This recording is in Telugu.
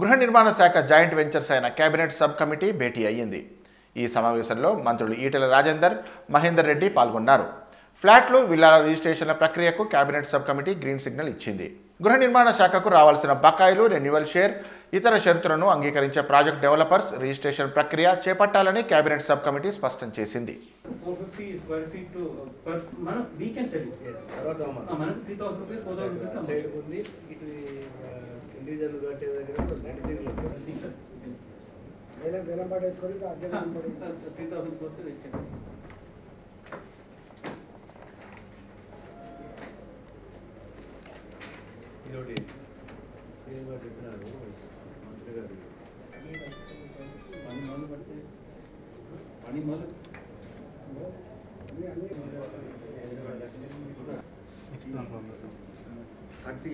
గృహ నిర్మాణ శాఖ జాయింట్ వెంచర్స్ అయిన కేబినెట్ సబ్ కమిటీ భేటీ అయ్యింది. ఈ సమావేశంలో మంత్రులు ఈటెల రాజేందర్ మహేందర్ రెడ్డి పాల్గొన్నారు. ఫ్లాట్లు విల్లాల రిజిస్ట్రేషన్ల ప్రక్రియకు cabinet sub committee green signal ఇచ్చింది. గృహ నిర్మాణ శాఖకు రావాల్సిన బకాయిలు రెన్యువల్ షేర్ ఇతర షరతులను అంగీకరించే ప్రాజెక్ట్ డెవలపర్స్ రిజిస్ట్రేషన్ ప్రక్రియ చేపట్టాలని కేబినెట్ సబ్ కమిటీ స్పష్టం చేసింది. తిరుగులు వేలం వేలం పాట వేసుకొని ఇంకా అద్దె వేలం పాట వేసుకొని. త్రీ థౌసండ్ వస్తే ఇచ్చాను ఇదొకటి సీఎం గారు చెప్పినారు మంత్రి గారు పని మొదలు పెడితే పని మొదలు అన్ని